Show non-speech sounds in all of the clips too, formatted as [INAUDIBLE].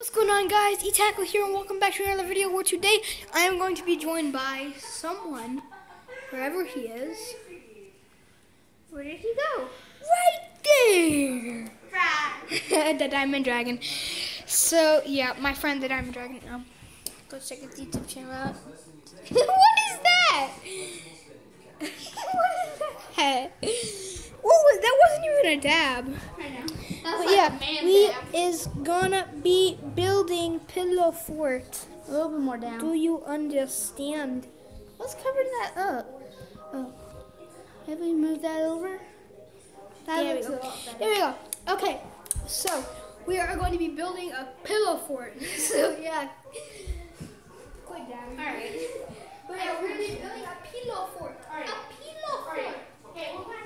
What's going on guys, E-Tackle here and welcome back to another video where today I am going to be joined by someone, wherever he is. Where did he go? Right there! [LAUGHS] The Diamond Dragon. So yeah, my friend the Diamond Dragon. Um, go check his YouTube channel out. [LAUGHS] what is that? [LAUGHS] what is that? What was that? Wasn't even a dab. I know. That's But like yeah, a man we dab. is gonna be building Pillow Fort. A little bit more down. Do you understand? Let's cover that up? Oh, have we moved that over? That There we go. a lot better. There we go. Okay, so we are going to be building a pillow fort. [LAUGHS] so yeah, quick down. All right. But yeah, we're gonna be building a pillow fort. All right. A pillow fort. right. Okay, we're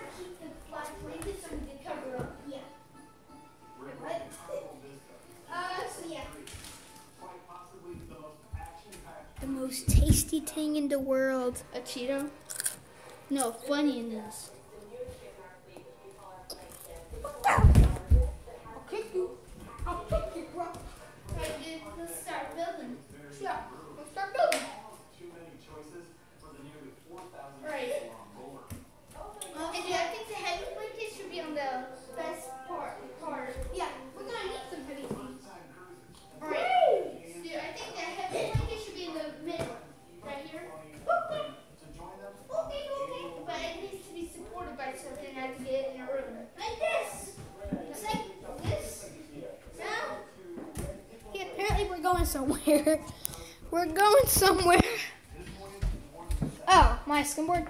thing in the world. A Cheeto? No, funny in this. I'll kick you. I'll kick you, bro. Right, dude, let's start building. Yeah, let's start building. Right. And dude, I think the heavy blanket should be on the best part. part. Yeah, we're gonna need some heavy things. Alright. Dude, I think the heavy blanket should be in the middle. Right here. Okay. Okay, okay. But it needs to be supported by something I have to get in a room. Like this. Just like this. Now. Yeah, apparently we're going somewhere. We're going somewhere. Oh, my skimboard.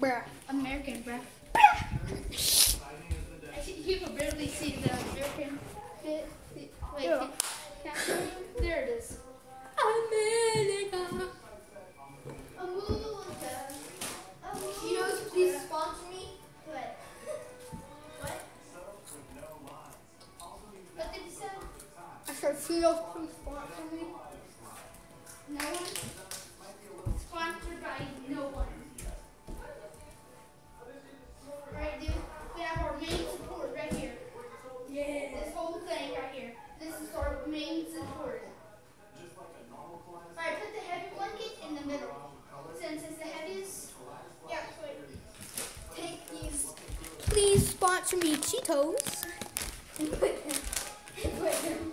Bruh. American, bruh. Bruh. You can barely see the American fit. Wait, Yeah. can, can I show you? There it is. America. America. Cheetos, please sponsor me. What? What? What did you say? I said Cheetos, please sponsor me. No one? Sponsored by no one. Right, dude? We have our main support right here. Yeah. This whole thing right here. This is our main support. Alright, put the heavy blanket in the middle. Since it's the heaviest. Yeah, wait. Take these. Please sponsor me, Cheetos. And [LAUGHS] put them, and put them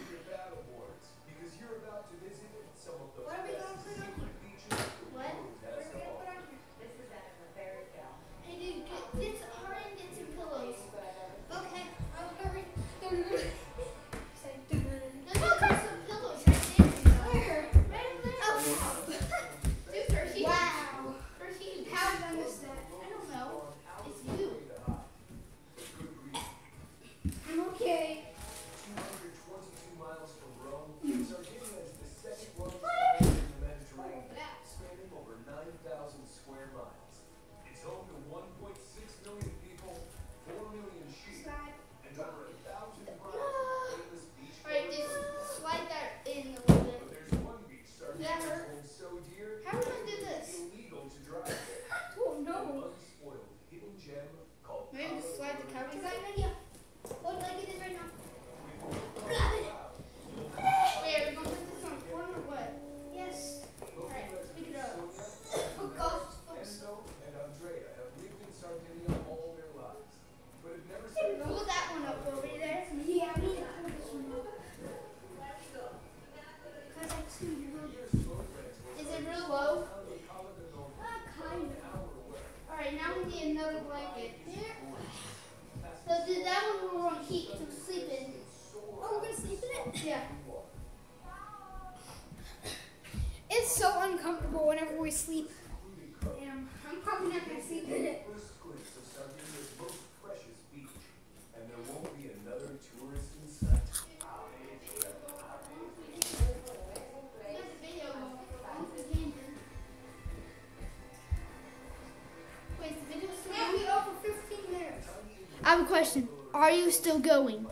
Have a question. Are you still going?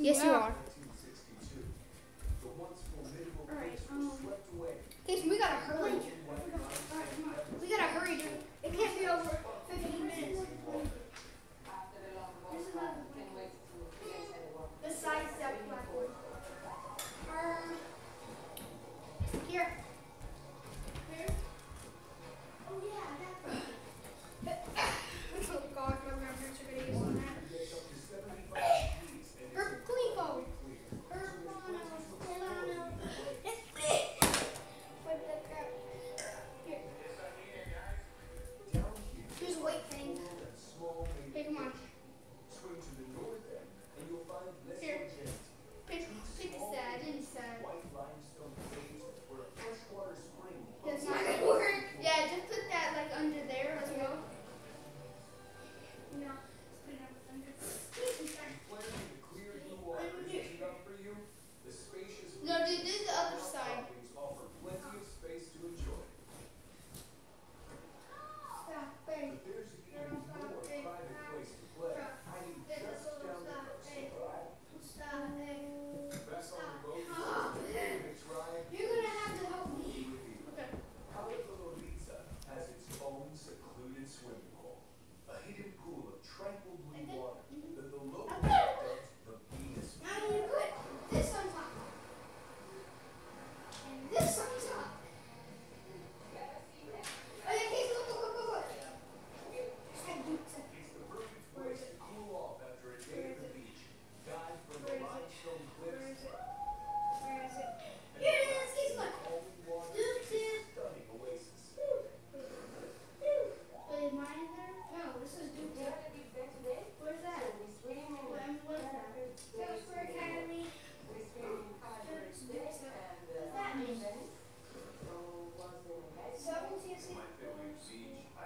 Yes, yeah. you are.